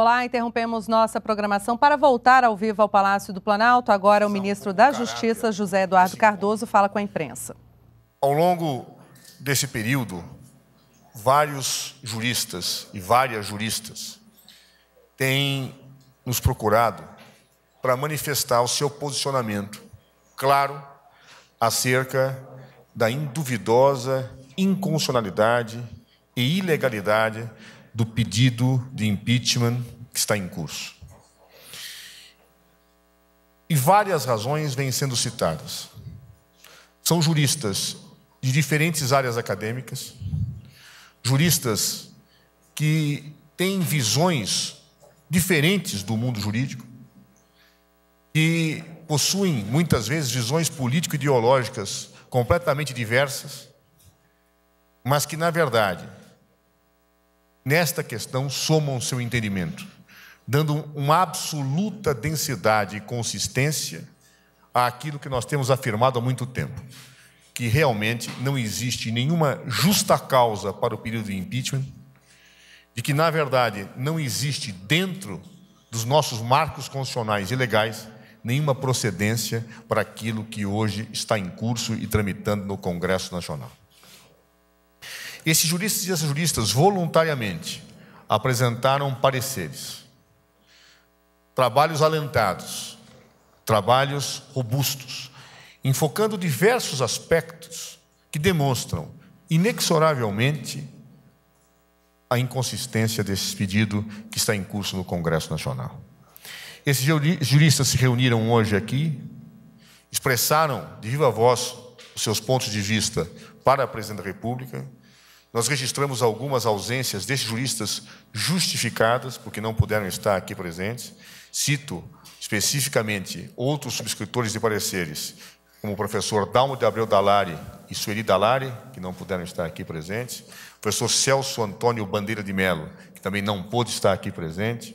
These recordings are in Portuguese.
Olá, interrompemos nossa programação para voltar ao vivo ao Palácio do Planalto. Agora o ministro da Justiça, José Eduardo Cardoso, fala com a imprensa. Ao longo desse período, vários juristas e várias juristas têm nos procurado para manifestar o seu posicionamento claro acerca da induvidosa inconstitucionalidade e ilegalidade do pedido de impeachment que está em curso. E várias razões vêm sendo citadas. São juristas de diferentes áreas acadêmicas, juristas que têm visões diferentes do mundo jurídico, que possuem muitas vezes visões político-ideológicas completamente diversas, mas que, na verdade, nesta questão somam seu entendimento, dando uma absoluta densidade e consistência àquilo que nós temos afirmado há muito tempo, que realmente não existe nenhuma justa causa para o período de impeachment, de que, na verdade, não existe dentro dos nossos marcos constitucionais e legais nenhuma procedência para aquilo que hoje está em curso e tramitando no Congresso Nacional. Esses juristas e essas juristas voluntariamente apresentaram pareceres, trabalhos alentados, trabalhos robustos, enfocando diversos aspectos que demonstram inexoravelmente a inconsistência desse pedido que está em curso no Congresso Nacional. Esses juristas se reuniram hoje aqui, expressaram de viva voz os seus pontos de vista para a presidente da República, nós registramos algumas ausências desses juristas justificadas, porque não puderam estar aqui presentes. Cito especificamente outros subscritores de pareceres, como o professor Dalmo de Abreu Dalari e Sueli Dalari, que não puderam estar aqui presentes. O professor Celso Antônio Bandeira de Melo, que também não pôde estar aqui presente.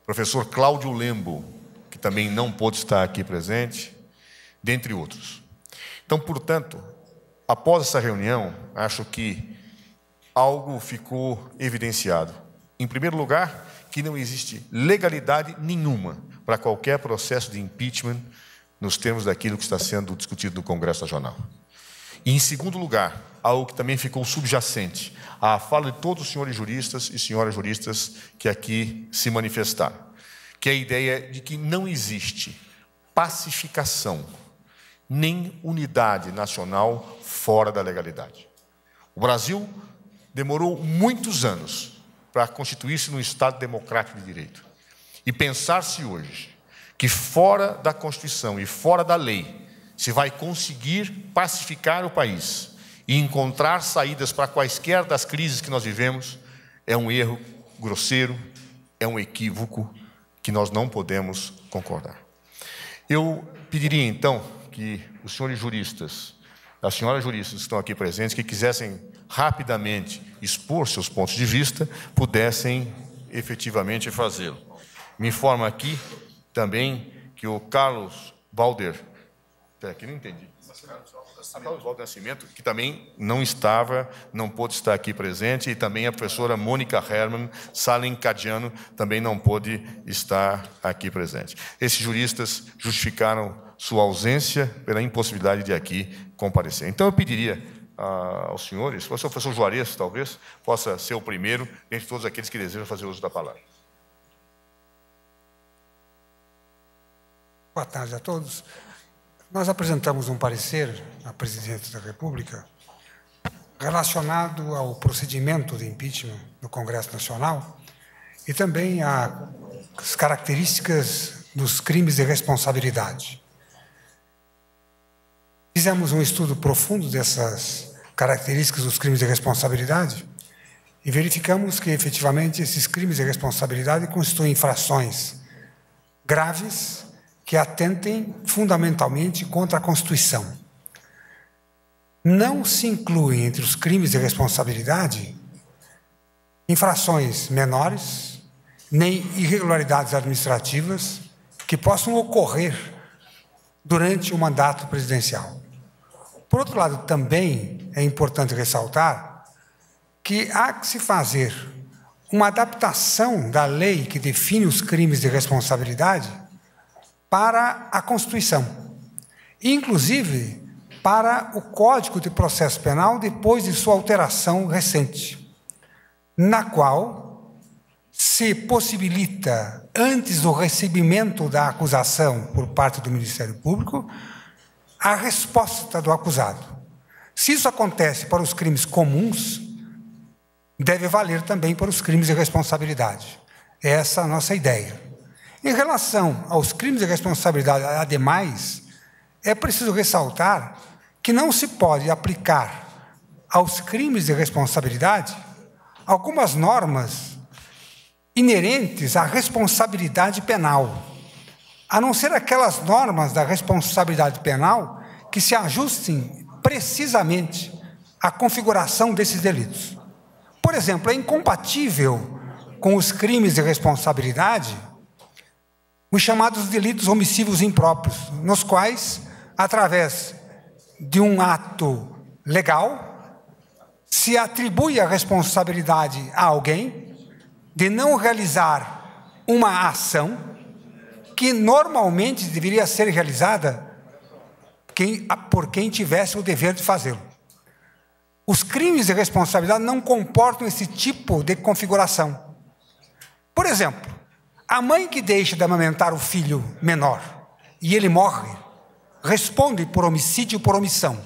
O professor Cláudio Lembo, que também não pôde estar aqui presente, dentre outros. Então, portanto, após essa reunião, acho que algo ficou evidenciado. Em primeiro lugar, que não existe legalidade nenhuma para qualquer processo de impeachment nos termos daquilo que está sendo discutido no Congresso Nacional. E, em segundo lugar, algo que também ficou subjacente à fala de todos os senhores juristas e senhoras juristas que aqui se manifestaram, que é a ideia de que não existe pacificação nem unidade nacional fora da legalidade. O Brasil demorou muitos anos para constituir-se num Estado democrático de direito. E pensar-se hoje que fora da Constituição e fora da lei se vai conseguir pacificar o país e encontrar saídas para quaisquer das crises que nós vivemos é um erro grosseiro, é um equívoco que nós não podemos concordar. Eu pediria então que os senhores juristas, as senhoras juristas que estão aqui presentes, que quisessem rapidamente expor seus pontos de vista, pudessem efetivamente fazê-lo. Me informa aqui também que o Carlos Balder, aqui não entendi. Carlos Valdo Nascimento, que também não estava, não pôde estar aqui presente, e também a professora Mônica Herman Salen Cadiano também não pôde estar aqui presente. Esses juristas justificaram sua ausência pela impossibilidade de aqui comparecer. Então eu pediria aos senhores, o professor Juarez, talvez, possa ser o primeiro entre todos aqueles que desejam fazer uso da palavra. Boa tarde a todos. Nós apresentamos um parecer à Presidente da República relacionado ao procedimento de impeachment no Congresso Nacional e também às características dos crimes de responsabilidade. Fizemos um estudo profundo dessas características dos crimes de responsabilidade e verificamos que, efetivamente, esses crimes de responsabilidade constituem infrações graves que atentem fundamentalmente contra a Constituição. Não se incluem entre os crimes de responsabilidade infrações menores, nem irregularidades administrativas que possam ocorrer durante o mandato presidencial. Por outro lado, também é importante ressaltar que há que se fazer uma adaptação da lei que define os crimes de responsabilidade para a Constituição, inclusive para o Código de Processo Penal depois de sua alteração recente, na qual se possibilita, antes do recebimento da acusação por parte do Ministério Público, a resposta do acusado. Se isso acontece para os crimes comuns, deve valer também para os crimes de responsabilidade. Essa é a nossa ideia. Em relação aos crimes de responsabilidade, ademais, é preciso ressaltar que não se pode aplicar aos crimes de responsabilidade algumas normas inerentes à responsabilidade penal, a não ser aquelas normas da responsabilidade penal que se ajustem precisamente à configuração desses delitos. Por exemplo, é incompatível com os crimes de responsabilidade os chamados delitos omissivos impróprios, nos quais, através de um ato legal, se atribui a responsabilidade a alguém de não realizar uma ação que normalmente deveria ser realizada por quem tivesse o dever de fazê-lo. Os crimes de responsabilidade não comportam esse tipo de configuração. Por exemplo, a mãe que deixa de amamentar o filho menor e ele morre, responde por homicídio por omissão.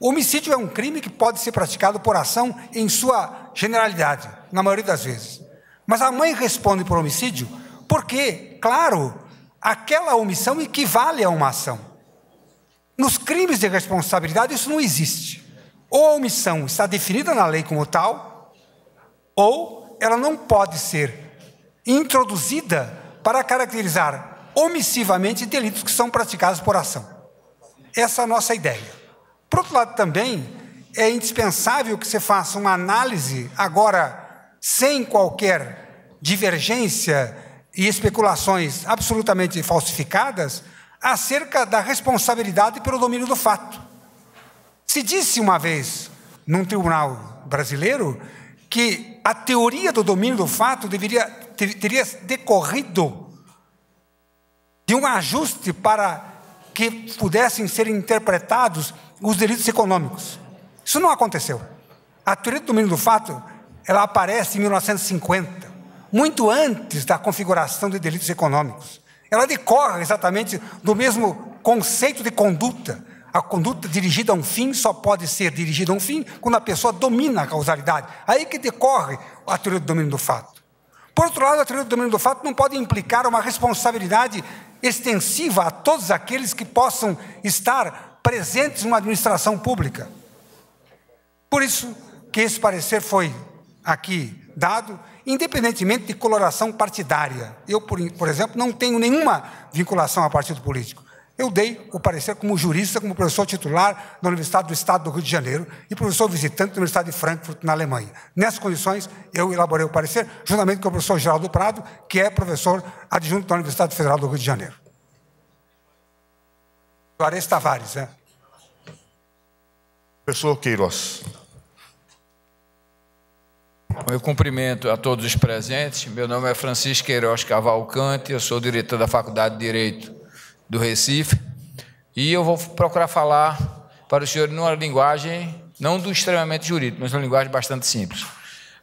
O homicídio é um crime que pode ser praticado por ação em sua generalidade, na maioria das vezes. Mas a mãe responde por homicídio porque, claro, aquela omissão equivale a uma ação. Nos crimes de responsabilidade, isso não existe. Ou a omissão está definida na lei como tal, ou ela não pode ser introduzida para caracterizar omissivamente delitos que são praticados por ação. Essa é a nossa ideia. Por outro lado, também é indispensável que se faça uma análise, agora sem qualquer divergência e especulações absolutamente falsificadas, acerca da responsabilidade pelo domínio do fato. Se disse uma vez, num tribunal brasileiro, que a teoria do domínio do fato deveria, ter, teria decorrido de um ajuste para que pudessem ser interpretados os delitos econômicos. Isso não aconteceu. A teoria do domínio do fato, ela aparece em 1950, muito antes da configuração de delitos econômicos. Ela decorre exatamente do mesmo conceito de conduta a conduta dirigida a um fim só pode ser dirigida a um fim quando a pessoa domina a causalidade. Aí que decorre a teoria do domínio do fato. Por outro lado, a teoria do domínio do fato não pode implicar uma responsabilidade extensiva a todos aqueles que possam estar presentes numa administração pública. Por isso que esse parecer foi aqui dado, independentemente de coloração partidária. Eu, por, por exemplo, não tenho nenhuma vinculação a partido político. Eu dei o parecer como jurista, como professor titular da Universidade do Estado do Rio de Janeiro e professor visitante da Universidade de Frankfurt, na Alemanha. Nessas condições, eu elaborei o parecer, juntamente com o professor Geraldo Prado, que é professor adjunto da Universidade Federal do Rio de Janeiro. Juarez Tavares, né? Professor Queiroz. Eu cumprimento a todos os presentes. Meu nome é Francisco Queiroz Cavalcante, eu sou diretor da Faculdade de Direito do Recife, e eu vou procurar falar para o senhor numa linguagem não do extremamente jurídico, mas uma linguagem bastante simples.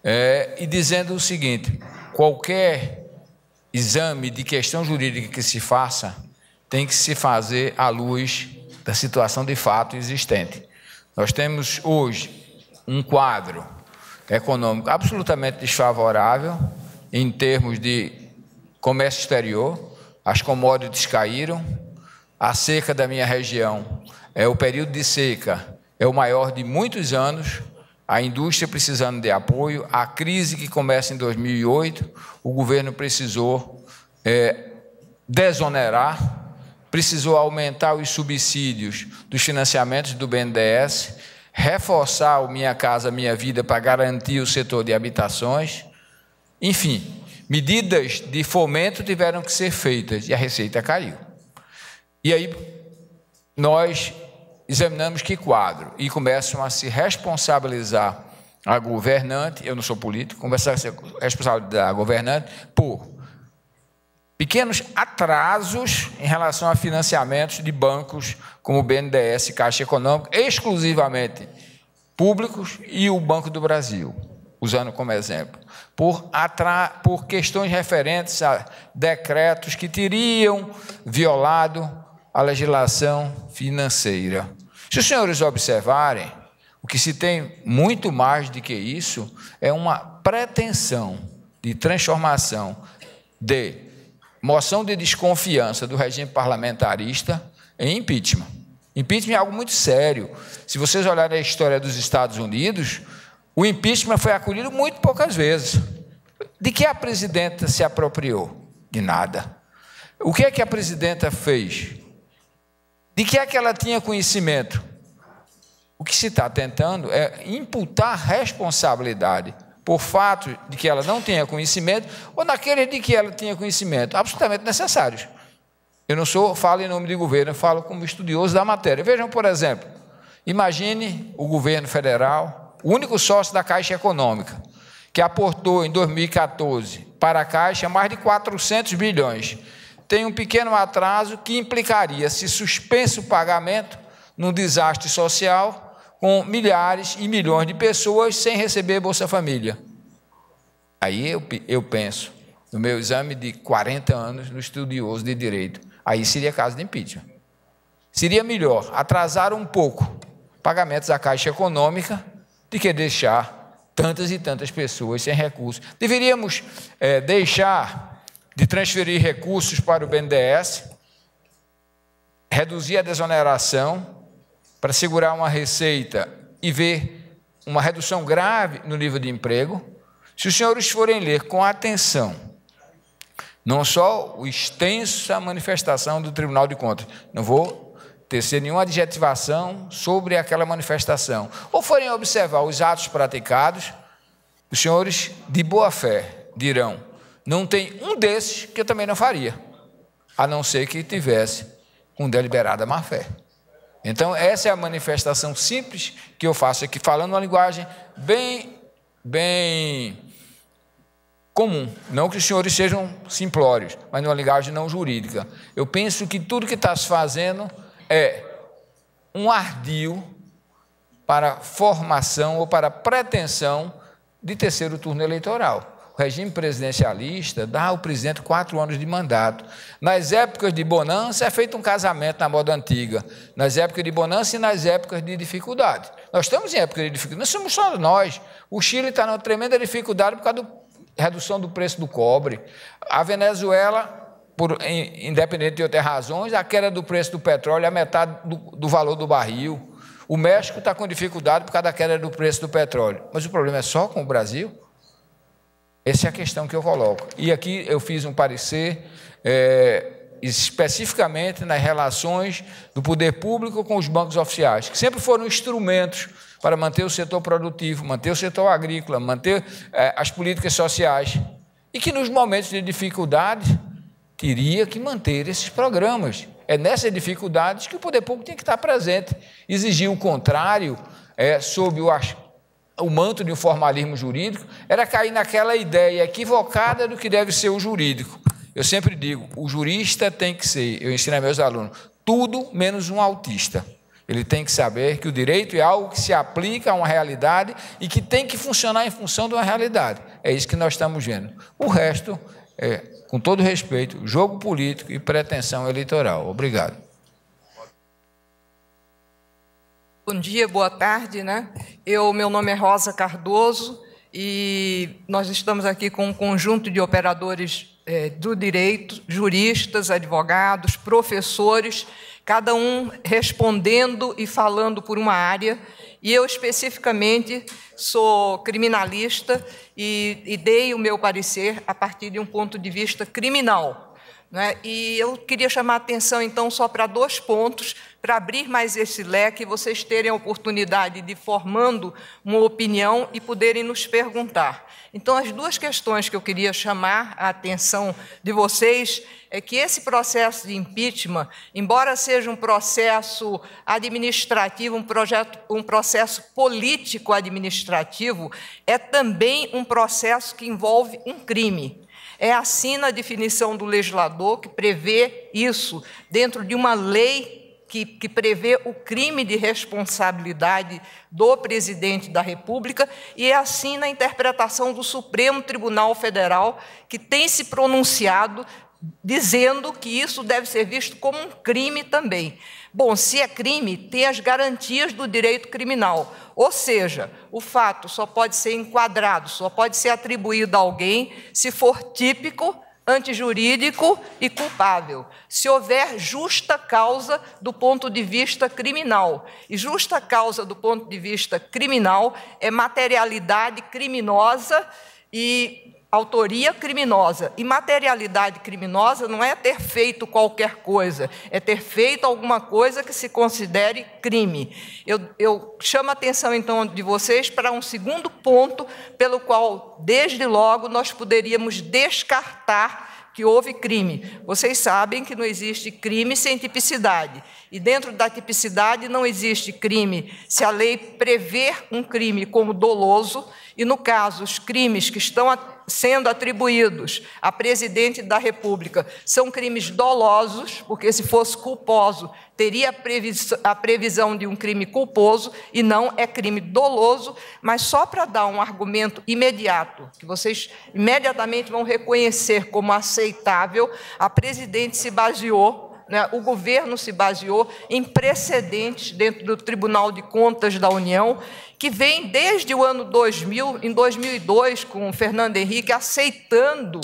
É, e dizendo o seguinte: qualquer exame de questão jurídica que se faça tem que se fazer à luz da situação de fato existente. Nós temos hoje um quadro econômico absolutamente desfavorável em termos de comércio exterior, as commodities caíram, a seca da minha região é o período de seca é o maior de muitos anos, a indústria precisando de apoio, a crise que começa em 2008, o governo precisou é, desonerar, precisou aumentar os subsídios dos financiamentos do BNDES, reforçar o Minha Casa Minha Vida para garantir o setor de habitações, enfim, medidas de fomento tiveram que ser feitas e a receita caiu. E aí nós examinamos que quadro e começam a se responsabilizar a governante, eu não sou político, conversar com a responsabilidade da governante por pequenos atrasos em relação a financiamentos de bancos como o BNDES, Caixa Econômica, exclusivamente públicos, e o Banco do Brasil, usando como exemplo, por, por questões referentes a decretos que teriam violado a legislação financeira. Se os senhores observarem, o que se tem muito mais do que isso é uma pretensão de transformação de moção de desconfiança do regime parlamentarista em impeachment. Impeachment é algo muito sério. Se vocês olharem a história dos Estados Unidos, o impeachment foi acolhido muito poucas vezes. De que a presidenta se apropriou? De nada. O que é que a presidenta fez? De que é que ela tinha conhecimento? O que se está tentando é imputar responsabilidade por fato de que ela não tenha conhecimento ou naqueles de que ela tinha conhecimento, absolutamente necessários. Eu não sou, falo em nome de governo, eu falo como estudioso da matéria. Vejam, por exemplo, imagine o governo federal, o único sócio da Caixa Econômica, que aportou em 2014 para a Caixa mais de 400 bilhões. Tem um pequeno atraso que implicaria, se suspenso o pagamento, num desastre social, com milhares e milhões de pessoas sem receber Bolsa Família. Aí eu, eu penso, no meu exame de 40 anos no estudioso de direito, aí seria caso de impeachment. Seria melhor atrasar um pouco pagamentos à Caixa Econômica do que deixar tantas e tantas pessoas sem recursos. Deveríamos é, deixar de transferir recursos para o BNDES, reduzir a desoneração para segurar uma receita e ver uma redução grave no nível de emprego, se os senhores forem ler com atenção, não só a extensa manifestação do Tribunal de Contas, não vou tecer nenhuma adjetivação sobre aquela manifestação, ou forem observar os atos praticados, os senhores de boa fé dirão: não tem um desses que eu também não faria, a não ser que tivesse com deliberada má fé. Então, essa é a manifestação simples que eu faço aqui, falando uma linguagem bem, bem comum. Não que os senhores sejam simplórios, mas numa linguagem não jurídica. Eu penso que tudo que está se fazendo é um ardil para formação ou para pretensão de terceiro turno eleitoral o regime presidencialista dá ao presidente quatro anos de mandato. Nas épocas de bonança é feito um casamento na moda antiga. Nas épocas de bonança e nas épocas de dificuldade. Nós estamos em época de dificuldade. Não somos só nós. O Chile está numa tremenda dificuldade por causa da redução do preço do cobre. A Venezuela, por, independente de outras razões, a queda do preço do petróleo é metade do, do valor do barril. O México está com dificuldade por causa da queda do preço do petróleo. Mas o problema é só com o Brasil? Essa é a questão que eu coloco. E aqui eu fiz um parecer é, especificamente nas relações do poder público com os bancos oficiais, que sempre foram instrumentos para manter o setor produtivo, manter o setor agrícola, manter é, as políticas sociais, e que nos momentos de dificuldade teria que manter esses programas. É nessas dificuldades que o poder público tem que estar presente. Exigir o contrário é, sob o o manto de um formalismo jurídico, era cair naquela ideia equivocada do que deve ser o jurídico. Eu sempre digo, o jurista tem que ser, eu ensino a meus alunos, tudo menos um autista. Ele tem que saber que o direito é algo que se aplica a uma realidade e que tem que funcionar em função de uma realidade. É isso que nós estamos vendo. O resto é, com todo respeito, jogo político e pretensão eleitoral. Obrigado. Bom dia, boa tarde, né? Eu, meu nome é Rosa Cardoso e nós estamos aqui com um conjunto de operadores é, do direito, juristas, advogados, professores, cada um respondendo e falando por uma área. E eu especificamente sou criminalista e, e dei o meu parecer a partir de um ponto de vista criminal Né? E eu queria chamar a atenção, então, só para dois pontos, para abrir mais esse leque, vocês terem a oportunidade de formando uma opinião e poderem nos perguntar. Então, as duas questões que eu queria chamar a atenção de vocês é que esse processo de impeachment, embora seja um processo administrativo, um, projeto, um processo político-administrativo, é também um processo que envolve um crime. É assim na definição do legislador que prevê isso, dentro de uma lei que, que, prevê o crime de responsabilidade do presidente da República, e é assim na interpretação do Supremo Tribunal Federal, que tem se pronunciado dizendo que isso deve ser visto como um crime também. Bom, se é crime, tem as garantias do direito criminal. Ou seja, o fato só pode ser enquadrado, só pode ser atribuído a alguém se for típico, antijurídico e culpável. Se houver justa causa do ponto de vista criminal. E justa causa do ponto de vista criminal é materialidade criminosa e autoria criminosa. E materialidade criminosa não é ter feito qualquer coisa, é ter feito alguma coisa que se considere crime. Eu, eu chamo a atenção, então, de vocês para um segundo ponto, pelo qual, desde logo, nós poderíamos descartar que houve crime. Vocês sabem que não existe crime sem tipicidade. E dentro da tipicidade não existe crime se a lei prever um crime como doloso, e no caso, os crimes que estão sendo atribuídos a presidente da República são crimes dolosos, porque se fosse culposo, teria a previsão de um crime culposo e não é crime doloso, mas só para dar um argumento imediato, que vocês imediatamente vão reconhecer como aceitável, a presidente se baseou né, o governo se baseou em precedentes dentro do Tribunal de Contas da União, que vem desde o ano 2000, em 2002, com o Fernando Henrique, aceitando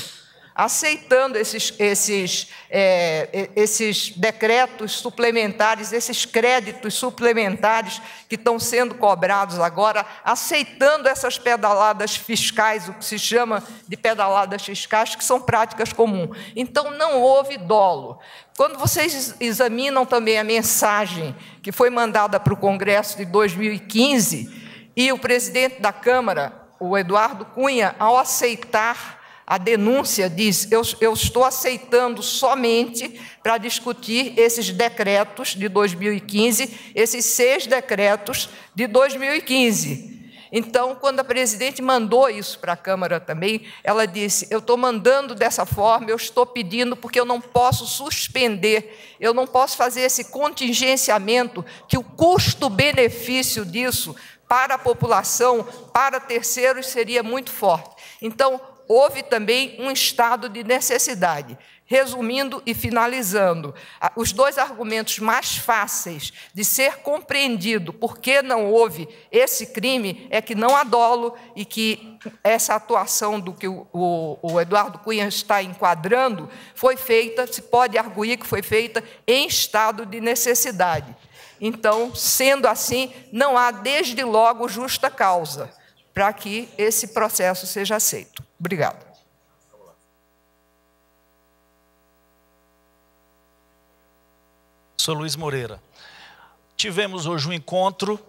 aceitando esses, esses, é, esses decretos suplementares, esses créditos suplementares que estão sendo cobrados agora, aceitando essas pedaladas fiscais, o que se chama de pedaladas fiscais, que são práticas comuns. Então, não houve dolo. Quando vocês examinam também a mensagem que foi mandada para o Congresso de 2015, e o presidente da Câmara, o Eduardo Cunha, ao aceitar a denúncia diz: eu, eu estou aceitando somente para discutir esses decretos de 2015, esses seis decretos de 2015. Então, quando a presidente mandou isso para a Câmara também, ela disse: Eu estou mandando dessa forma, eu estou pedindo, porque eu não posso suspender, eu não posso fazer esse contingenciamento, que o custo-benefício disso para a população, para terceiros, seria muito forte. Então, houve também um estado de necessidade. Resumindo e finalizando, os dois argumentos mais fáceis de ser compreendido por que não houve esse crime é que não há dolo e que essa atuação do que o, o, o Eduardo Cunha está enquadrando foi feita, se pode arguir que foi feita em estado de necessidade. Então, sendo assim, não há desde logo justa causa para que esse processo seja aceito. Obrigado. Sou Luiz Moreira. Tivemos hoje um encontro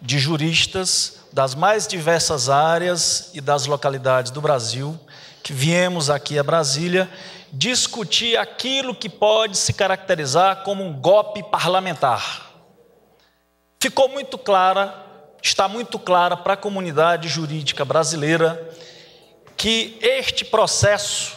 de juristas das mais diversas áreas e das localidades do Brasil, que viemos aqui a Brasília discutir aquilo que pode se caracterizar como um golpe parlamentar. Ficou muito clara, está muito clara para a comunidade jurídica brasileira que este processo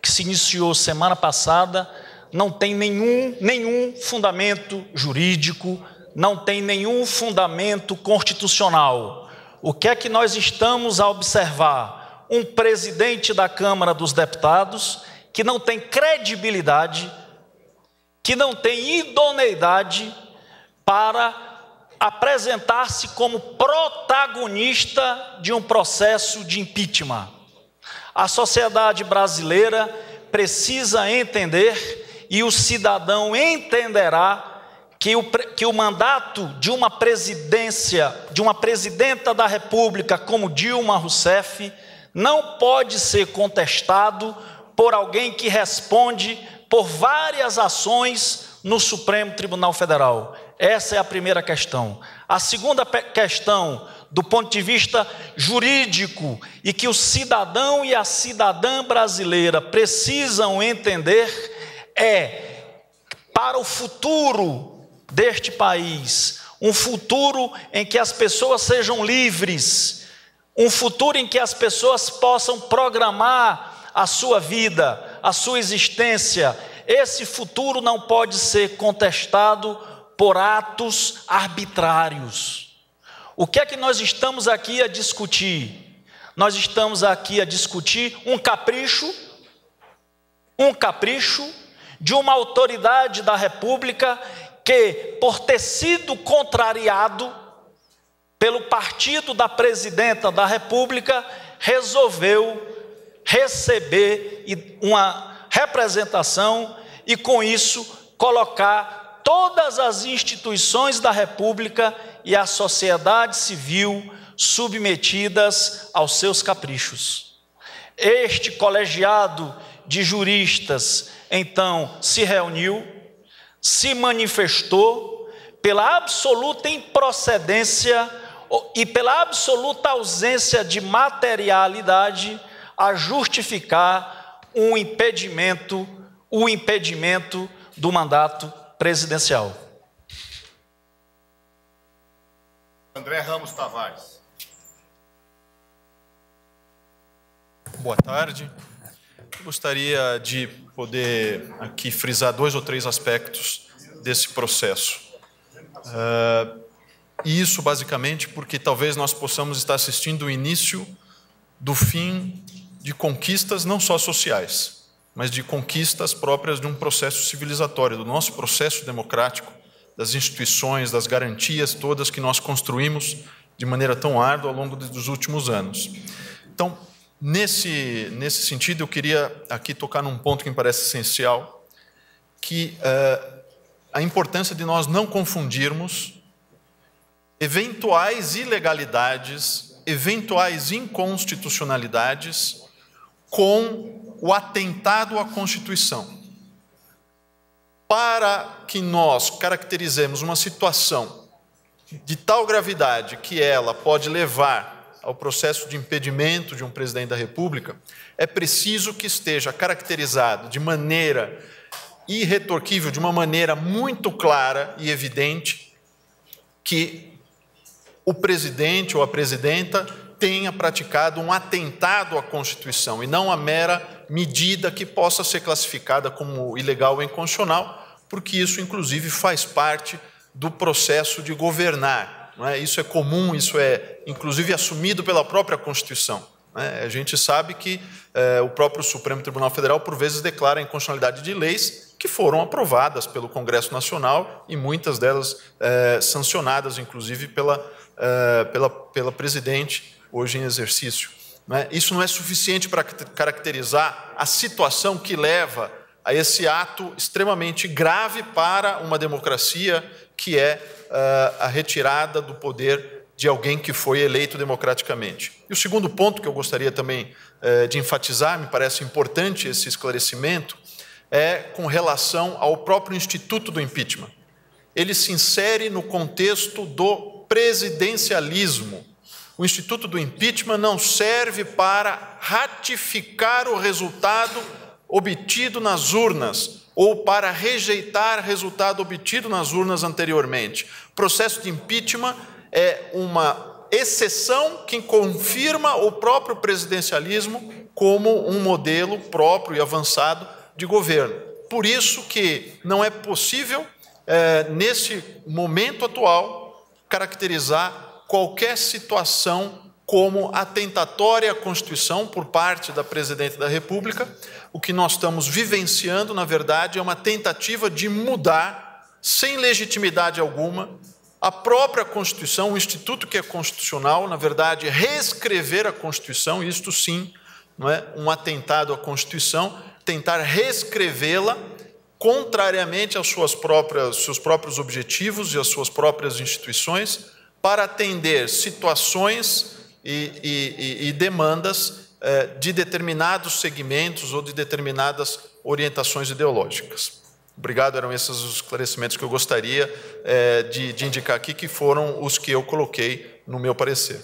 que se iniciou semana passada não tem nenhum, nenhum fundamento jurídico, não tem nenhum fundamento constitucional. O que é que nós estamos a observar? Um presidente da Câmara dos Deputados que não tem credibilidade, que não tem idoneidade para apresentar-se como protagonista de um processo de impeachment. A sociedade brasileira precisa entender e o cidadão entenderá que o, que o mandato de uma presidência, de uma presidenta da República como Dilma Rousseff, não pode ser contestado por alguém que responde por várias ações no Supremo Tribunal Federal. Essa é a primeira questão. A segunda questão, do ponto de vista jurídico, e que o cidadão e a cidadã brasileira precisam entender, é para o futuro deste país, um futuro em que as pessoas sejam livres, um futuro em que as pessoas possam programar a sua vida, a sua existência. Esse futuro não pode ser contestado por atos arbitrários. O que é que nós estamos aqui a discutir? Nós estamos aqui a discutir um capricho, um capricho de uma autoridade da República que, por ter sido contrariado pelo partido da presidenta da República, resolveu receber uma representação e, com isso, colocar todas as instituições da República e a sociedade civil submetidas aos seus caprichos. Este colegiado de juristas então se reuniu, se manifestou pela absoluta improcedência e pela absoluta ausência de materialidade a justificar um impedimento, o impedimento do mandato presidencial. André Ramos Tavares. Boa tarde. Eu gostaria de poder aqui frisar dois ou três aspectos desse processo. Uh, e isso basicamente porque talvez nós possamos estar assistindo o início do fim de conquistas não só sociais, mas de conquistas próprias de um processo civilizatório, do nosso processo democrático, das instituições, das garantias todas que nós construímos de maneira tão árdua ao longo dos últimos anos. Então, Nesse, nesse sentido, eu queria aqui tocar num ponto que me parece essencial, que uh, a importância de nós não confundirmos eventuais ilegalidades, eventuais inconstitucionalidades com o atentado à Constituição. Para que nós caracterizemos uma situação de tal gravidade que ela pode levar ao processo de impedimento de um presidente da República, é preciso que esteja caracterizado de maneira irretorquível, de uma maneira muito clara e evidente, que o presidente ou a presidenta tenha praticado um atentado à Constituição e não a mera medida que possa ser classificada como ilegal ou inconstitucional, porque isso, inclusive, faz parte do processo de governar é? Isso é comum, isso é inclusive assumido pela própria Constituição. É? A gente sabe que é, o próprio Supremo Tribunal Federal, por vezes, declara a inconstitucionalidade de leis que foram aprovadas pelo Congresso Nacional e muitas delas é, sancionadas, inclusive, pela, é, pela, pela presidente, hoje em exercício. É? Isso não é suficiente para caracterizar a situação que leva a esse ato extremamente grave para uma democracia, que é a retirada do poder de alguém que foi eleito democraticamente. E o segundo ponto que eu gostaria também eh, de enfatizar, me parece importante esse esclarecimento, é com relação ao próprio instituto do impeachment. Ele se insere no contexto do presidencialismo. O instituto do impeachment não serve para ratificar o resultado obtido nas urnas, ou para rejeitar resultado obtido nas urnas anteriormente. O processo de impeachment é uma exceção que confirma o próprio presidencialismo como um modelo próprio e avançado de governo. Por isso que não é possível, é, nesse momento atual, caracterizar qualquer situação como atentatória à Constituição por parte da Presidente da República, o que nós estamos vivenciando, na verdade, é uma tentativa de mudar, sem legitimidade alguma, a própria Constituição, o instituto que é constitucional, na verdade, reescrever a Constituição, isto sim, não é um atentado à Constituição, tentar reescrevê-la contrariamente aos seus próprios objetivos e às suas próprias instituições, para atender situações e, e, e demandas eh, de determinados segmentos ou de determinadas orientações ideológicas. Obrigado, eram esses os esclarecimentos que eu gostaria é, de, de indicar aqui, que foram os que eu coloquei no meu parecer.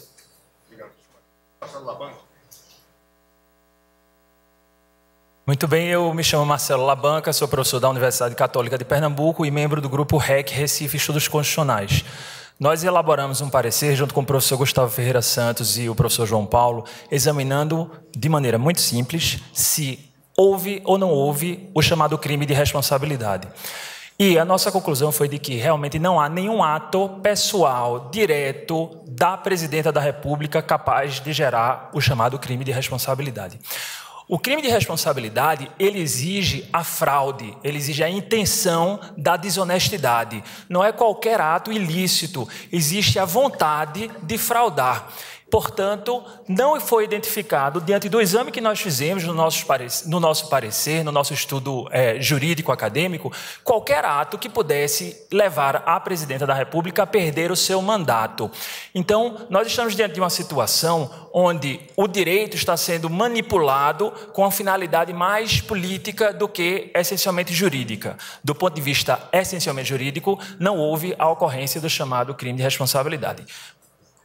Muito bem, eu me chamo Marcelo Labanca, sou professor da Universidade Católica de Pernambuco e membro do grupo REC Recife Estudos Constitucionais. Nós elaboramos um parecer junto com o professor Gustavo Ferreira Santos e o professor João Paulo, examinando de maneira muito simples se houve ou não houve o chamado crime de responsabilidade. E a nossa conclusão foi de que realmente não há nenhum ato pessoal direto da presidenta da República capaz de gerar o chamado crime de responsabilidade. O crime de responsabilidade, ele exige a fraude, ele exige a intenção da desonestidade. Não é qualquer ato ilícito, existe a vontade de fraudar. Portanto, não foi identificado, diante do exame que nós fizemos no nosso, no nosso parecer, no nosso estudo é, jurídico acadêmico, qualquer ato que pudesse levar a presidenta da República a perder o seu mandato. Então, nós estamos diante de uma situação onde o direito está sendo manipulado com a finalidade mais política do que essencialmente jurídica. Do ponto de vista essencialmente jurídico, não houve a ocorrência do chamado crime de responsabilidade.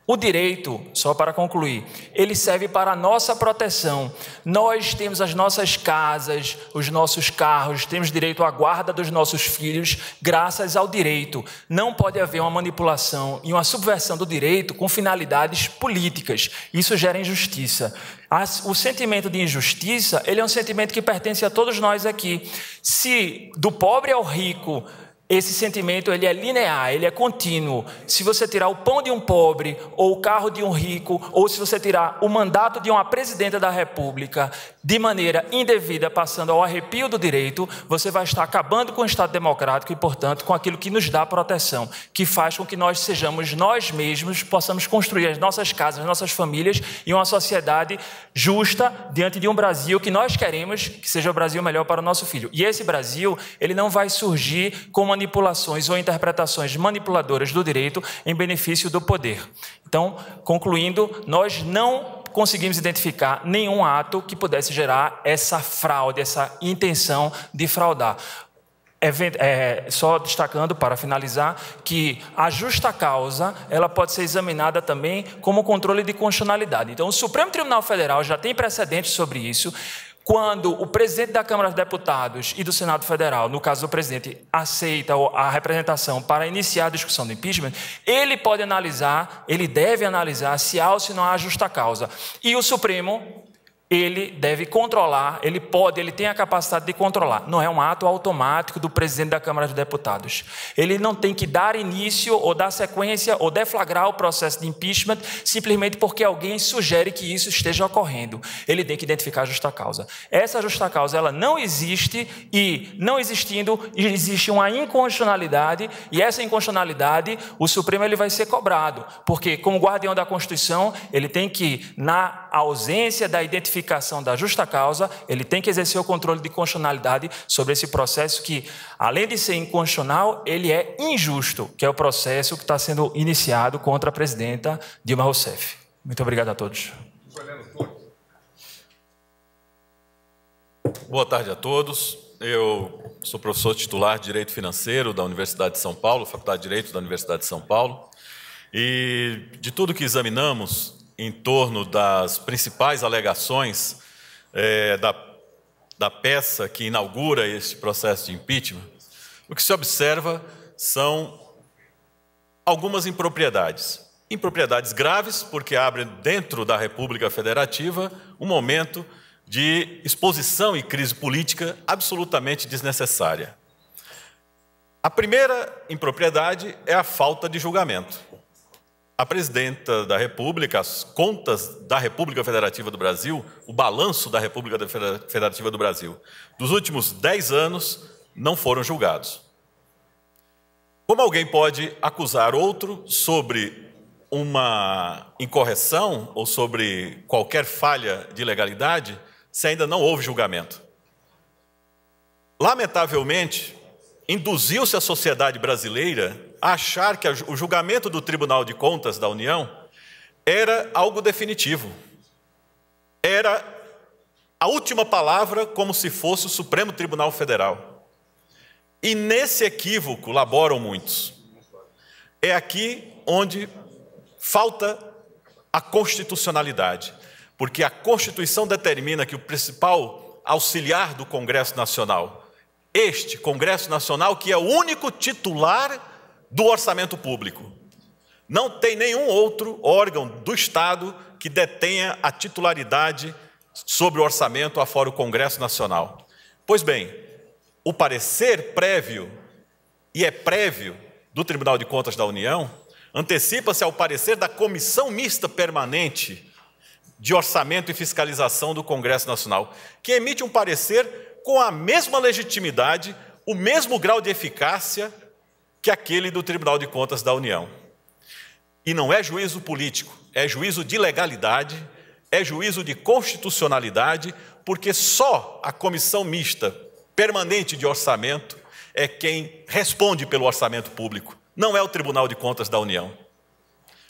O direito, só para concluir, ele serve para a nossa proteção. Nós temos as nossas casas, os nossos carros, temos direito à guarda dos nossos filhos, graças ao direito. Não pode haver uma manipulação e uma subversão do direito com finalidades políticas. Isso gera injustiça. O sentimento de injustiça, ele é um sentimento que pertence a todos nós aqui. Se do pobre ao rico esse sentimento ele é linear, ele é contínuo. Se você tirar o pão de um pobre, ou o carro de um rico, ou se você tirar o mandato de uma presidenta da República de maneira indevida, passando ao arrepio do direito, você vai estar acabando com o Estado democrático e, portanto, com aquilo que nos dá proteção, que faz com que nós sejamos nós mesmos, possamos construir as nossas casas, as nossas famílias e uma sociedade justa diante de um Brasil que nós queremos que seja o Brasil melhor para o nosso filho. E esse Brasil, ele não vai surgir como manipulações ou interpretações manipuladoras do direito em benefício do poder. Então, concluindo, nós não conseguimos identificar nenhum ato que pudesse gerar essa fraude, essa intenção de fraudar. É, só destacando para finalizar que a justa causa ela pode ser examinada também como controle de constitucionalidade. Então, o Supremo Tribunal Federal já tem precedentes sobre isso quando o presidente da Câmara dos Deputados e do Senado Federal, no caso do presidente, aceita a representação para iniciar a discussão do impeachment, ele pode analisar, ele deve analisar se há ou se não há justa causa. E o Supremo ele deve controlar, ele pode, ele tem a capacidade de controlar. Não é um ato automático do presidente da Câmara dos Deputados. Ele não tem que dar início ou dar sequência ou deflagrar o processo de impeachment simplesmente porque alguém sugere que isso esteja ocorrendo. Ele tem que identificar a justa causa. Essa justa causa ela não existe e não existindo existe uma inconstitucionalidade e essa inconstitucionalidade o Supremo ele vai ser cobrado, porque como guardião da Constituição, ele tem que na ausência da identificação identificação da justa causa, ele tem que exercer o controle de constitucionalidade sobre esse processo que, além de ser inconstitucional, ele é injusto, que é o processo que está sendo iniciado contra a presidenta Dilma Rousseff. Muito obrigado a todos. Boa tarde a todos. Eu sou professor titular de Direito Financeiro da Universidade de São Paulo, Faculdade de Direito da Universidade de São Paulo. E de tudo que examinamos, em torno das principais alegações é, da, da peça que inaugura este processo de impeachment, o que se observa são algumas impropriedades. Impropriedades graves, porque abrem dentro da República Federativa um momento de exposição e crise política absolutamente desnecessária. A primeira impropriedade é a falta de julgamento a presidenta da República, as contas da República Federativa do Brasil, o balanço da República Federativa do Brasil, dos últimos dez anos, não foram julgados. Como alguém pode acusar outro sobre uma incorreção ou sobre qualquer falha de legalidade se ainda não houve julgamento? Lamentavelmente, induziu-se a sociedade brasileira achar que o julgamento do Tribunal de Contas da União era algo definitivo. Era a última palavra como se fosse o Supremo Tribunal Federal. E nesse equívoco laboram muitos. É aqui onde falta a constitucionalidade, porque a Constituição determina que o principal auxiliar do Congresso Nacional, este Congresso Nacional, que é o único titular do orçamento público, não tem nenhum outro órgão do Estado que detenha a titularidade sobre o orçamento afora o Congresso Nacional. Pois bem, o parecer prévio, e é prévio, do Tribunal de Contas da União, antecipa-se ao parecer da Comissão Mista Permanente de Orçamento e Fiscalização do Congresso Nacional, que emite um parecer com a mesma legitimidade, o mesmo grau de eficácia que aquele do Tribunal de Contas da União. E não é juízo político, é juízo de legalidade, é juízo de constitucionalidade, porque só a comissão mista permanente de orçamento é quem responde pelo orçamento público, não é o Tribunal de Contas da União.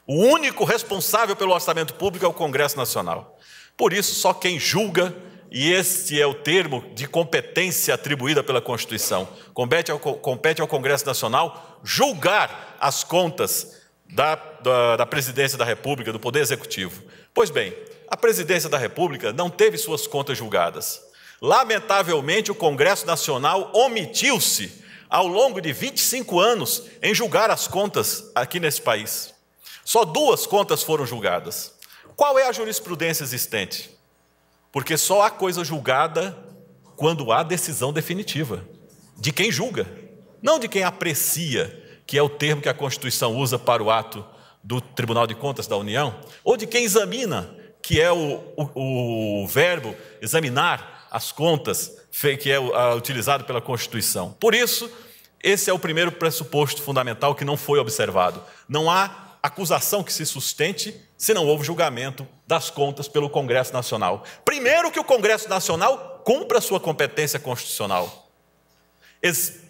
O único responsável pelo orçamento público é o Congresso Nacional. Por isso, só quem julga, e este é o termo de competência atribuída pela Constituição, compete ao, compete ao Congresso Nacional julgar as contas da, da, da presidência da República, do Poder Executivo. Pois bem, a presidência da República não teve suas contas julgadas. Lamentavelmente, o Congresso Nacional omitiu-se ao longo de 25 anos em julgar as contas aqui nesse país. Só duas contas foram julgadas. Qual é a jurisprudência existente? Porque só há coisa julgada quando há decisão definitiva de quem julga, não de quem aprecia que é o termo que a Constituição usa para o ato do Tribunal de Contas da União, ou de quem examina, que é o, o, o verbo examinar as contas, que é utilizado pela Constituição. Por isso, esse é o primeiro pressuposto fundamental que não foi observado. Não há acusação que se sustente se não houve julgamento das contas pelo Congresso Nacional. Primeiro, que o Congresso Nacional cumpra a sua competência constitucional. Ex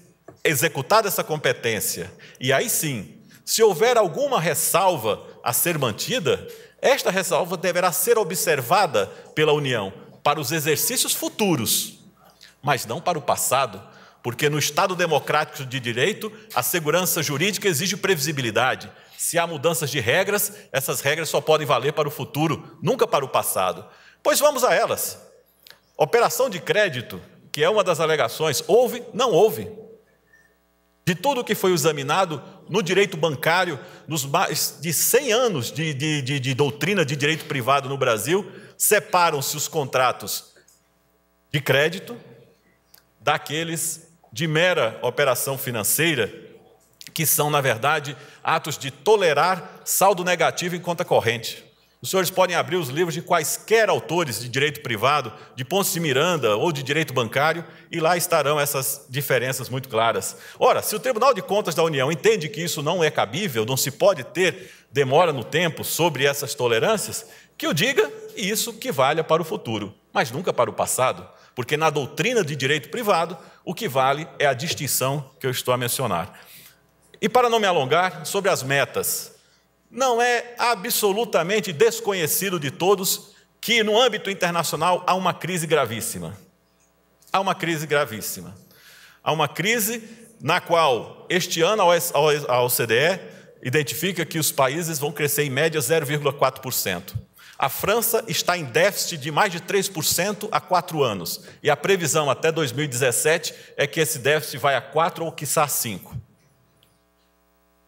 executada essa competência, e aí sim, se houver alguma ressalva a ser mantida, esta ressalva deverá ser observada pela União para os exercícios futuros, mas não para o passado, porque no Estado democrático de direito, a segurança jurídica exige previsibilidade. Se há mudanças de regras, essas regras só podem valer para o futuro, nunca para o passado. Pois vamos a elas. Operação de crédito, que é uma das alegações, houve? Não houve. De tudo que foi examinado no direito bancário, nos mais de 100 anos de, de, de, de doutrina de direito privado no Brasil, separam-se os contratos de crédito daqueles de mera operação financeira, que são, na verdade, atos de tolerar saldo negativo em conta corrente. Os senhores podem abrir os livros de quaisquer autores de direito privado, de Ponce de Miranda ou de direito bancário, e lá estarão essas diferenças muito claras. Ora, se o Tribunal de Contas da União entende que isso não é cabível, não se pode ter demora no tempo sobre essas tolerâncias, que o diga e isso que valha para o futuro, mas nunca para o passado, porque na doutrina de direito privado, o que vale é a distinção que eu estou a mencionar. E para não me alongar, sobre as metas, não é absolutamente desconhecido de todos que no âmbito internacional há uma crise gravíssima. Há uma crise gravíssima. Há uma crise na qual este ano a OCDE identifica que os países vão crescer em média 0,4%. A França está em déficit de mais de 3% há quatro anos. E a previsão até 2017 é que esse déficit vai a 4 ou quiçá 5.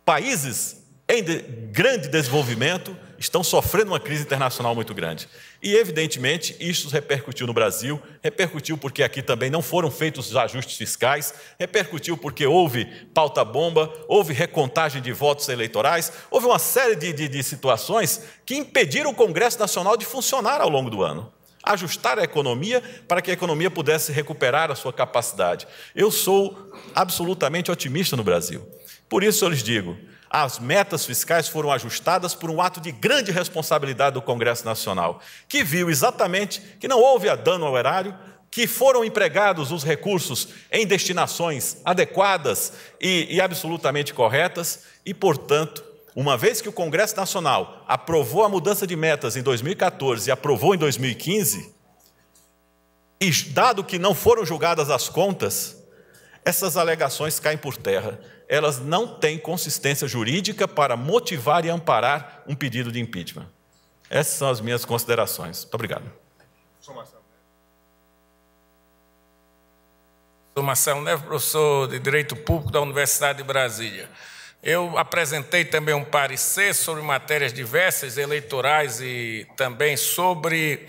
Países em de grande desenvolvimento estão sofrendo uma crise internacional muito grande. E, evidentemente, isso repercutiu no Brasil, repercutiu porque aqui também não foram feitos os ajustes fiscais, repercutiu porque houve pauta-bomba, houve recontagem de votos eleitorais, houve uma série de, de, de situações que impediram o Congresso Nacional de funcionar ao longo do ano ajustar a economia para que a economia pudesse recuperar a sua capacidade. Eu sou absolutamente otimista no Brasil. Por isso eu lhes digo: as metas fiscais foram ajustadas por um ato de grande responsabilidade do Congresso Nacional, que viu exatamente que não houve dano ao erário, que foram empregados os recursos em destinações adequadas e, e absolutamente corretas, e, portanto, uma vez que o Congresso Nacional aprovou a mudança de metas em 2014 e aprovou em 2015, e dado que não foram julgadas as contas, essas alegações caem por terra. Elas não têm consistência jurídica para motivar e amparar um pedido de impeachment. Essas são as minhas considerações. Muito obrigado. Sou Marcelo Neves, professor de Direito Público da Universidade de Brasília. Eu apresentei também um parecer sobre matérias diversas, eleitorais e também sobre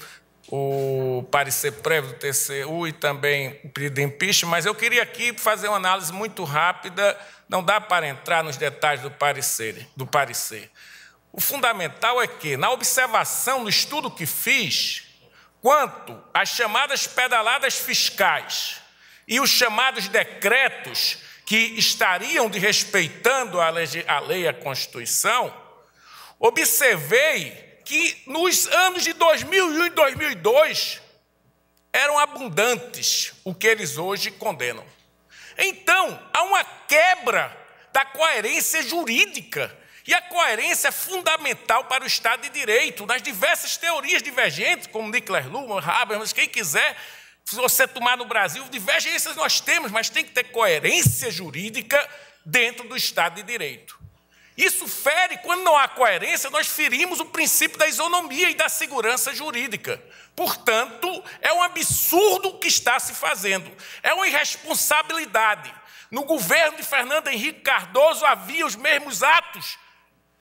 o parecer prévio do TCU e também o pedido de impeachment, mas eu queria aqui fazer uma análise muito rápida, não dá para entrar nos detalhes do parecer. Do parecer. O fundamental é que, na observação, no estudo que fiz, quanto às chamadas pedaladas fiscais e os chamados decretos que estariam desrespeitando a lei, a lei e a Constituição, observei que nos anos de 2001 e 2002 eram abundantes o que eles hoje condenam. Então, há uma quebra da coerência jurídica. E a coerência é fundamental para o Estado de Direito, nas diversas teorias divergentes, como Nicholas Luhmann, Habermas, quem quiser, se você tomar no Brasil, divergências nós temos, mas tem que ter coerência jurídica dentro do Estado de Direito. Isso fere, quando não há coerência, nós ferimos o princípio da isonomia e da segurança jurídica. Portanto, é um absurdo o que está se fazendo, é uma irresponsabilidade. No governo de Fernando Henrique Cardoso havia os mesmos atos.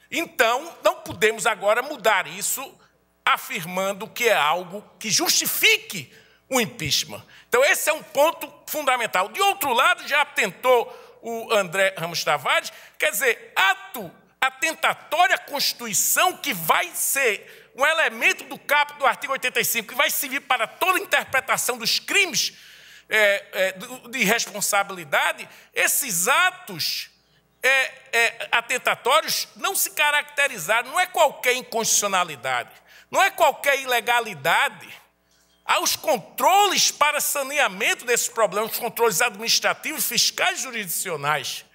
Então, não podemos agora mudar isso afirmando que é algo que justifique o impeachment. Então, esse é um ponto fundamental. De outro lado, já tentou o André Ramos Tavares, quer dizer, ato atentatório à Constituição que vai ser um elemento do caput do artigo 85, que vai servir para toda interpretação dos crimes é, é, de responsabilidade, esses atos é, é, atentatórios não se caracterizaram, não é qualquer inconstitucionalidade, não é qualquer ilegalidade Há os controles para saneamento desses problemas, os controles administrativos, fiscais jurisdicionais.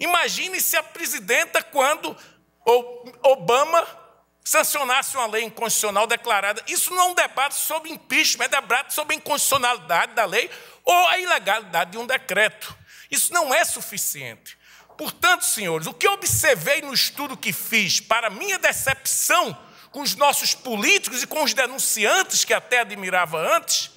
Imagine se a presidenta, quando Obama sancionasse uma lei inconstitucional declarada. Isso não é um debate sobre impeachment, é debate sobre a inconstitucionalidade da lei ou a ilegalidade de um decreto. Isso não é suficiente. Portanto, senhores, o que observei no estudo que fiz, para minha decepção, com os nossos políticos e com os denunciantes, que até admirava antes,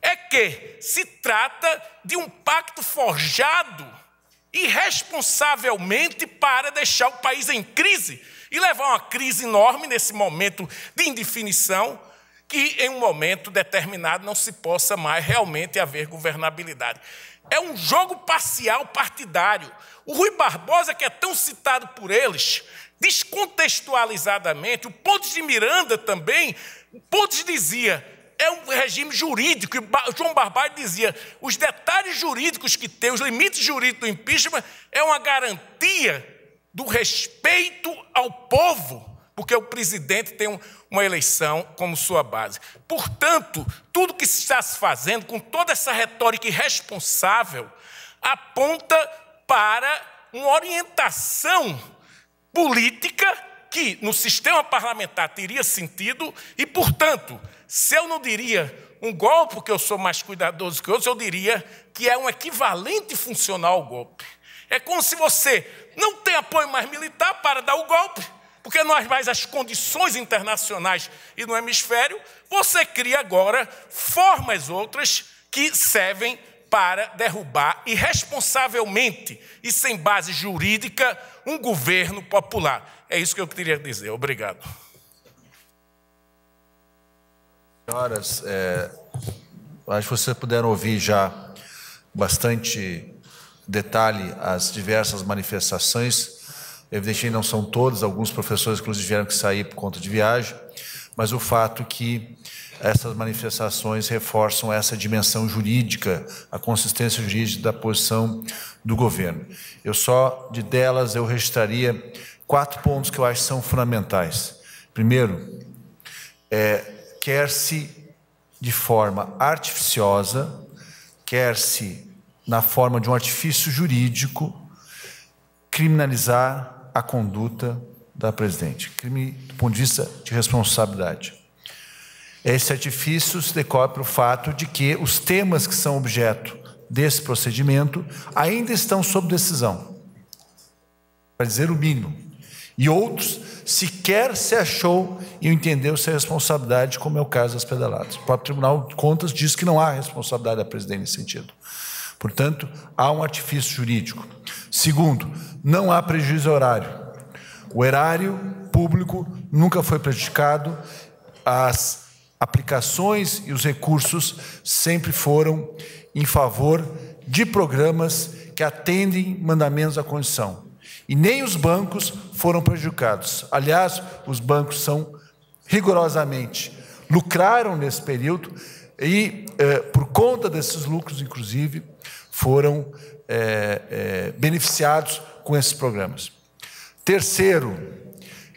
é que se trata de um pacto forjado irresponsavelmente para deixar o país em crise e levar uma crise enorme nesse momento de indefinição, que em um momento determinado não se possa mais realmente haver governabilidade. É um jogo parcial partidário. O Rui Barbosa, que é tão citado por eles, descontextualizadamente, o Pontes de Miranda também, o Pontes dizia, é um regime jurídico, e João Barbalho dizia, os detalhes jurídicos que tem, os limites jurídicos do impeachment, é uma garantia do respeito ao povo, porque o presidente tem uma eleição como sua base. Portanto, tudo que está se fazendo, com toda essa retórica irresponsável, aponta para uma orientação política que no sistema parlamentar teria sentido e, portanto, se eu não diria um golpe, porque eu sou mais cuidadoso que outros, eu diria que é um equivalente funcional ao golpe. É como se você não tem apoio mais militar para dar o golpe, porque não há mais as condições internacionais e no hemisfério, você cria agora formas outras que servem para derrubar irresponsavelmente e sem base jurídica um governo popular. É isso que eu queria dizer. Obrigado. Senhoras, é, acho que vocês puderam ouvir já bastante detalhe as diversas manifestações. Evidentemente não são todas, alguns professores inclusive tiveram que sair por conta de viagem, mas o fato que essas manifestações reforçam essa dimensão jurídica, a consistência jurídica da posição do governo. Eu só, de delas, eu registraria quatro pontos que eu acho que são fundamentais. Primeiro, é, quer-se de forma artificiosa, quer-se na forma de um artifício jurídico, criminalizar a conduta da presidente, crime do ponto de vista de responsabilidade. Esse artifício se decorre para o fato de que os temas que são objeto desse procedimento ainda estão sob decisão, para dizer o mínimo. E outros sequer se achou e entendeu sua responsabilidade, como é o caso das pedaladas. O próprio Tribunal de Contas diz que não há responsabilidade da presidente nesse sentido. Portanto, há um artifício jurídico. Segundo, não há prejuízo horário. O erário público nunca foi prejudicado, as aplicações e os recursos sempre foram em favor de programas que atendem mandamentos da Constituição. E nem os bancos foram prejudicados. Aliás, os bancos são rigorosamente lucraram nesse período e, eh, por conta desses lucros, inclusive, foram eh, eh, beneficiados com esses programas. Terceiro,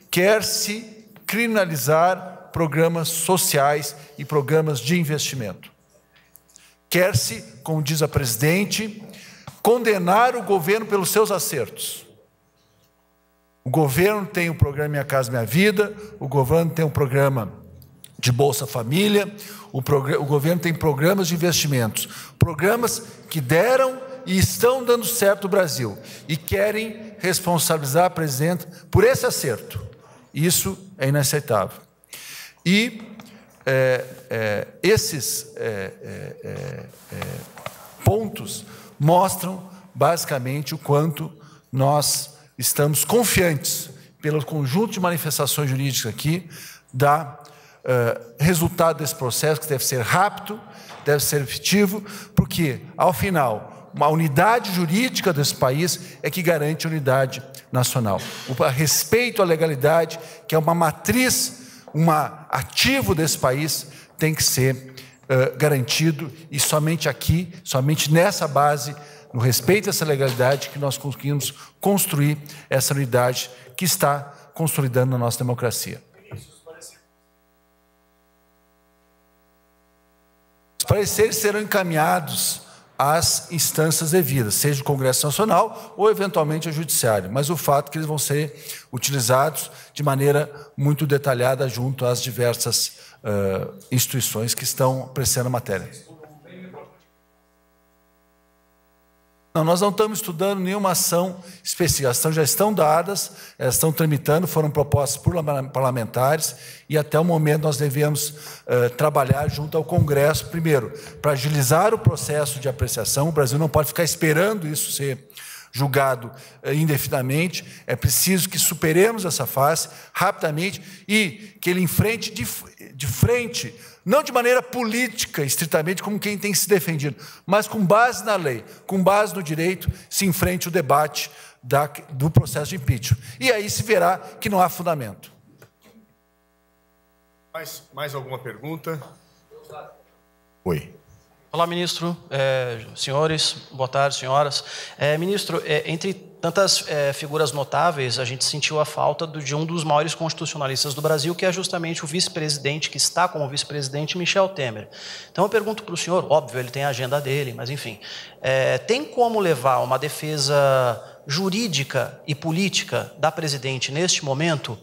quer-se criminalizar programas sociais e programas de investimento. Quer-se, como diz a presidente, condenar o governo pelos seus acertos. O governo tem o programa Minha Casa Minha Vida, o governo tem o programa de Bolsa Família, o, o governo tem programas de investimentos, programas que deram e estão dando certo no Brasil e querem responsabilizar a presidente por esse acerto. Isso é inaceitável. E é, é, esses é, é, é, é pontos mostram basicamente o quanto nós estamos confiantes, pelo conjunto de manifestações jurídicas aqui, da resultado desse processo, que deve ser rápido, deve ser efetivo, porque, ao final, uma unidade jurídica desse país é que garante a unidade nacional. O respeito à legalidade, que é uma matriz, um ativo desse país, tem que ser uh, garantido e somente aqui, somente nessa base, no respeito a essa legalidade, que nós conseguimos construir essa unidade que está consolidando a nossa democracia. Os pareceres serão encaminhados às instâncias devidas, seja o Congresso Nacional ou eventualmente o Judiciário, mas o fato é que eles vão ser utilizados de maneira muito detalhada junto às diversas uh, instituições que estão apreciando a matéria. Não, nós não estamos estudando nenhuma ação específica. As ações já estão dadas, elas estão tramitando, foram propostas por parlamentares e até o momento nós devemos uh, trabalhar junto ao Congresso, primeiro, para agilizar o processo de apreciação. O Brasil não pode ficar esperando isso ser julgado uh, indefinidamente. É preciso que superemos essa fase rapidamente e que ele enfrente de, de frente não de maneira política, estritamente, como quem tem se defendido, mas com base na lei, com base no direito, se enfrente o debate da, do processo de impeachment. E aí se verá que não há fundamento. Mais, mais alguma pergunta? Oi. Olá, ministro, é, senhores, boa tarde, senhoras. É, ministro, é, entre tantas figuras notáveis, a gente sentiu a falta de um dos maiores constitucionalistas do Brasil, que é justamente o vice-presidente, que está como vice-presidente, Michel Temer. Então eu pergunto para o senhor, óbvio, ele tem a agenda dele, mas enfim, tem como levar uma defesa jurídica e política da presidente neste momento,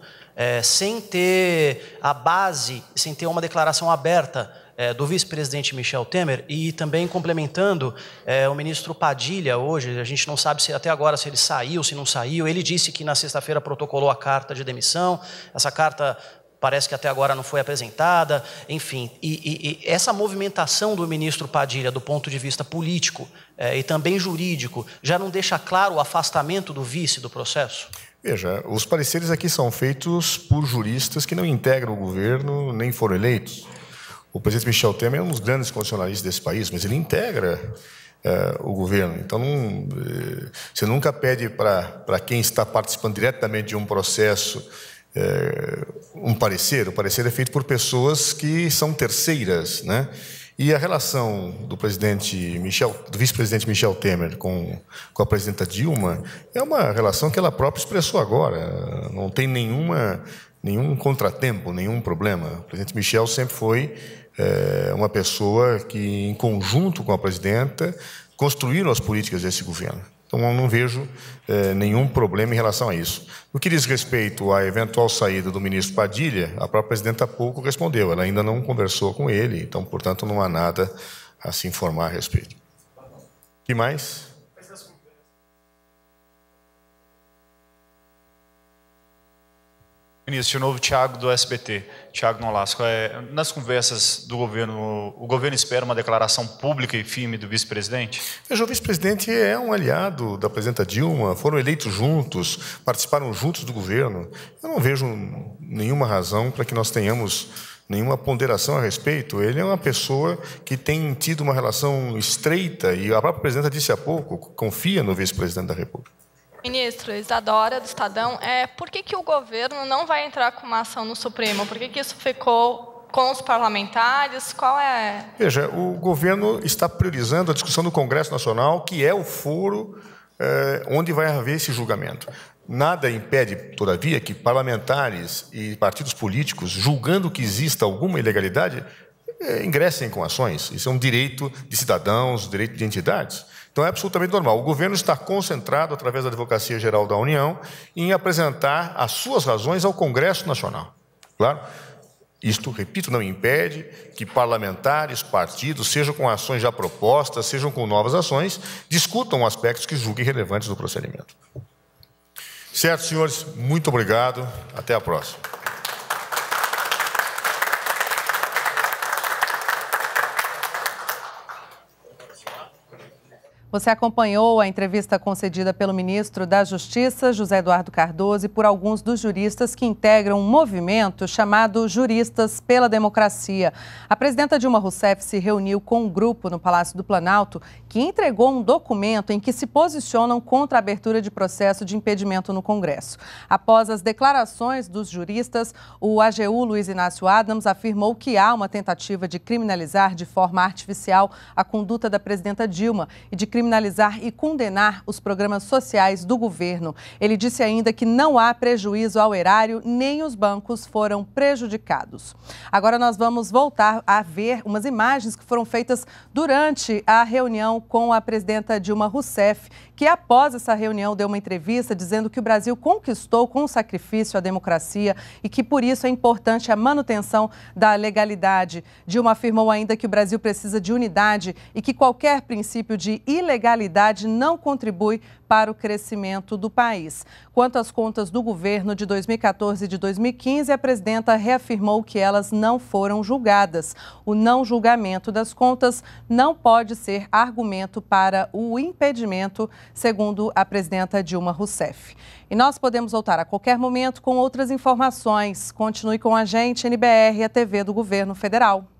sem ter a base, sem ter uma declaração aberta é, do vice-presidente Michel Temer e também complementando é, o ministro Padilha hoje, a gente não sabe se até agora se ele saiu, se não saiu. Ele disse que na sexta-feira protocolou a carta de demissão. Essa carta parece que até agora não foi apresentada, enfim. E, e, e essa movimentação do ministro Padilha, do ponto de vista político é, e também jurídico, já não deixa claro o afastamento do vice do processo? Veja, os pareceres aqui são feitos por juristas que não integram o governo nem foram eleitos. O presidente Michel Temer é um dos grandes constitucionalistas desse país, mas ele integra é, o governo. Então, não, é, você nunca pede para quem está participando diretamente de um processo é, um parecer. O parecer é feito por pessoas que são terceiras, né? E a relação do presidente Michel, do vice-presidente Michel Temer com, com a presidenta Dilma é uma relação que ela própria expressou agora. Não tem nenhuma, nenhum contratempo, nenhum problema. O presidente Michel sempre foi é, uma pessoa que, em conjunto com a presidenta, construíram as políticas desse governo. Então, eu não vejo eh, nenhum problema em relação a isso. No que diz respeito à eventual saída do ministro Padilha, a própria presidenta há pouco respondeu, ela ainda não conversou com ele, então, portanto, não há nada a se informar a respeito. que mais? Ministro, de novo, Tiago do SBT, Tiago Nolasco. É, nas conversas do governo, o governo espera uma declaração pública e firme do vice-presidente? Veja, o vice-presidente é um aliado da presidenta Dilma, foram eleitos juntos, participaram juntos do governo. Eu não vejo nenhuma razão para que nós tenhamos nenhuma ponderação a respeito. Ele é uma pessoa que tem tido uma relação estreita, e a própria presidenta disse há pouco, confia no vice-presidente da República. Ministro Isadora, do Estadão, é, por que, que o governo não vai entrar com uma ação no Supremo? Por que, que isso ficou com os parlamentares? Qual é. Veja, o governo está priorizando a discussão do Congresso Nacional, que é o foro eh, onde vai haver esse julgamento. Nada impede, todavia, que parlamentares e partidos políticos, julgando que exista alguma ilegalidade, eh, ingressem com ações. Isso é um direito de cidadãos, direito de entidades. Então é absolutamente normal. O governo está concentrado, através da Advocacia Geral da União, em apresentar as suas razões ao Congresso Nacional. Claro? Isto, repito, não impede que parlamentares, partidos, sejam com ações já propostas, sejam com novas ações, discutam aspectos que julguem relevantes do procedimento. Certo, senhores, muito obrigado. Até a próxima. Você acompanhou a entrevista concedida pelo ministro da Justiça, José Eduardo Cardoso, e por alguns dos juristas que integram um movimento chamado Juristas pela Democracia. A presidenta Dilma Rousseff se reuniu com um grupo no Palácio do Planalto que entregou um documento em que se posicionam contra a abertura de processo de impedimento no Congresso. Após as declarações dos juristas, o AGU Luiz Inácio Adams afirmou que há uma tentativa de criminalizar de forma artificial a conduta da presidenta Dilma e de criminalizar e condenar os programas sociais do governo. Ele disse ainda que não há prejuízo ao erário, nem os bancos foram prejudicados. Agora nós vamos voltar a ver umas imagens que foram feitas durante a reunião com a presidenta Dilma Rousseff, que após essa reunião deu uma entrevista dizendo que o Brasil conquistou com sacrifício a democracia e que por isso é importante a manutenção da legalidade. Dilma afirmou ainda que o Brasil precisa de unidade e que qualquer princípio de ilegalidade não contribui para o crescimento do país. Quanto às contas do governo de 2014 e de 2015, a presidenta reafirmou que elas não foram julgadas. O não julgamento das contas não pode ser argumento para o impedimento, segundo a presidenta Dilma Rousseff. E nós podemos voltar a qualquer momento com outras informações. Continue com a gente, NBR, a TV do Governo Federal.